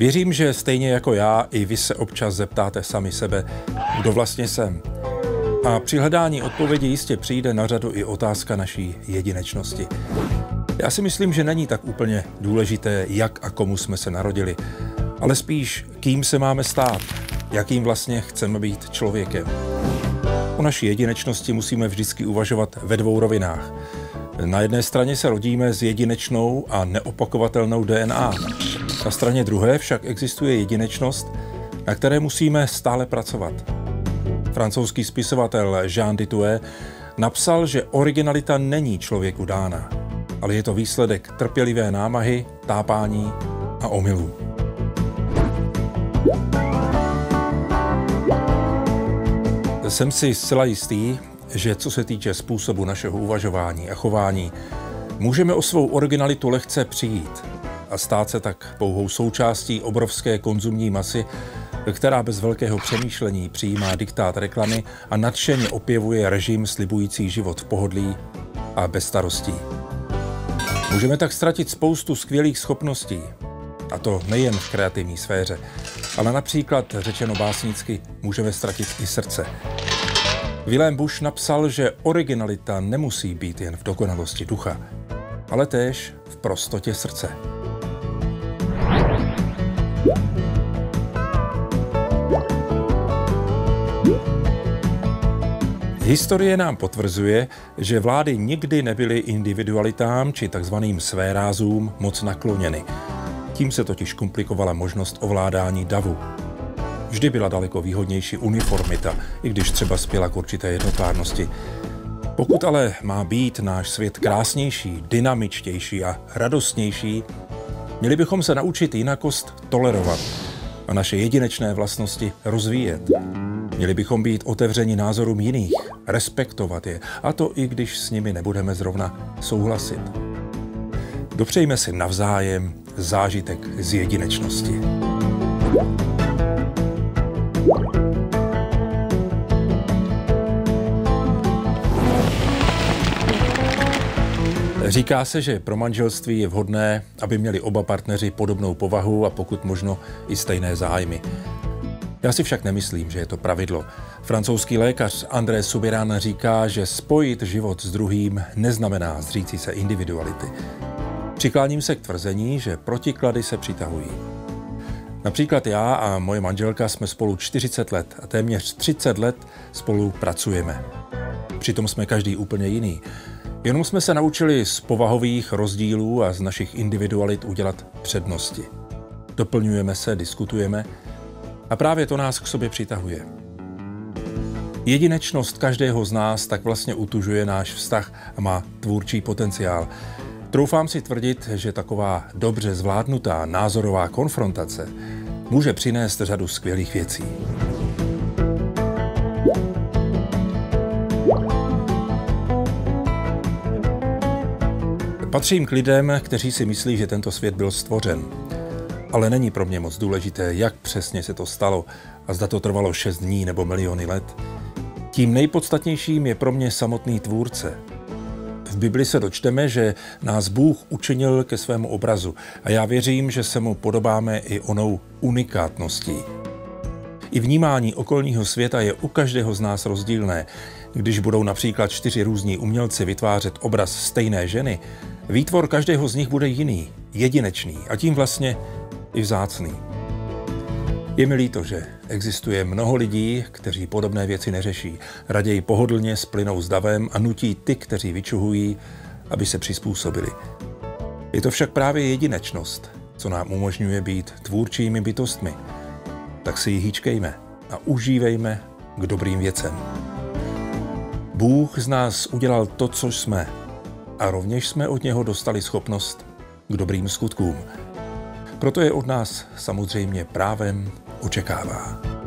Věřím, že stejně jako já, i vy se občas zeptáte sami sebe, kdo vlastně jsem. A při hledání odpovědi jistě přijde na řadu i otázka naší jedinečnosti. Já si myslím, že není tak úplně důležité, jak a komu jsme se narodili, ale spíš, kým se máme stát, jakým vlastně chceme být člověkem. O naší jedinečnosti musíme vždycky uvažovat ve dvou rovinách. Na jedné straně se rodíme s jedinečnou a neopakovatelnou DNA. Na straně druhé však existuje jedinečnost, na které musíme stále pracovat. Francouzský spisovatel Jean Ditoué napsal, že originalita není člověku dána, ale je to výsledek trpělivé námahy, tápání a omylů. Jsem si zcela jistý, že co se týče způsobu našeho uvažování a chování, můžeme o svou originalitu lehce přijít a stát se tak pouhou součástí obrovské konzumní masy, která bez velkého přemýšlení přijímá diktát reklamy a nadšeně opěvuje režim slibující život v pohodlí a bez starostí. Můžeme tak ztratit spoustu skvělých schopností, a to nejen v kreativní sféře, ale například, řečeno básnicky, můžeme ztratit i srdce. Willem Bush napsal, že originalita nemusí být jen v dokonalosti ducha, ale též v prostotě srdce. Historie nám potvrzuje, že vlády nikdy nebyly individualitám či takzvaným svérázům moc nakloněny. Tím se totiž komplikovala možnost ovládání davu. Vždy byla daleko výhodnější uniformita, i když třeba spěla k určité jednotvárnosti. Pokud ale má být náš svět krásnější, dynamičtější a radostnější, měli bychom se naučit jinakost tolerovat a naše jedinečné vlastnosti rozvíjet. Měli bychom být otevřeni názorům jiných, respektovat je, a to i když s nimi nebudeme zrovna souhlasit. Dopřejme si navzájem zážitek z jedinečnosti. Říká se, že pro manželství je vhodné, aby měli oba partneři podobnou povahu a pokud možno i stejné zájmy. Já si však nemyslím, že je to pravidlo. Francouzský lékař André Subiran říká, že spojit život s druhým neznamená zříci se individuality. Přikláním se k tvrzení, že protiklady se přitahují. Například já a moje manželka jsme spolu 40 let a téměř 30 let spolu pracujeme. Přitom jsme každý úplně jiný. Jenom jsme se naučili z povahových rozdílů a z našich individualit udělat přednosti. Doplňujeme se, diskutujeme a právě to nás k sobě přitahuje. Jedinečnost každého z nás tak vlastně utužuje náš vztah a má tvůrčí potenciál. Troufám si tvrdit, že taková dobře zvládnutá názorová konfrontace může přinést řadu skvělých věcí. Patřím k lidem, kteří si myslí, že tento svět byl stvořen. Ale není pro mě moc důležité, jak přesně se to stalo a zda to trvalo 6 dní nebo miliony let. Tím nejpodstatnějším je pro mě samotný tvůrce. V Bibli se dočteme, že nás Bůh učinil ke svému obrazu a já věřím, že se mu podobáme i onou unikátností. I vnímání okolního světa je u každého z nás rozdílné. Když budou například čtyři různí umělci vytvářet obraz stejné ženy, výtvor každého z nich bude jiný, jedinečný a tím vlastně i vzácný. Je mi líto, že existuje mnoho lidí, kteří podobné věci neřeší. Raději pohodlně splynou s davem a nutí ty, kteří vyčuhují, aby se přizpůsobili. Je to však právě jedinečnost, co nám umožňuje být tvůrčími bytostmi. Tak si ji hýčkejme a užívejme k dobrým věcem. Bůh z nás udělal to, co jsme, a rovněž jsme od něho dostali schopnost k dobrým skutkům. Proto je od nás samozřejmě právem očekává.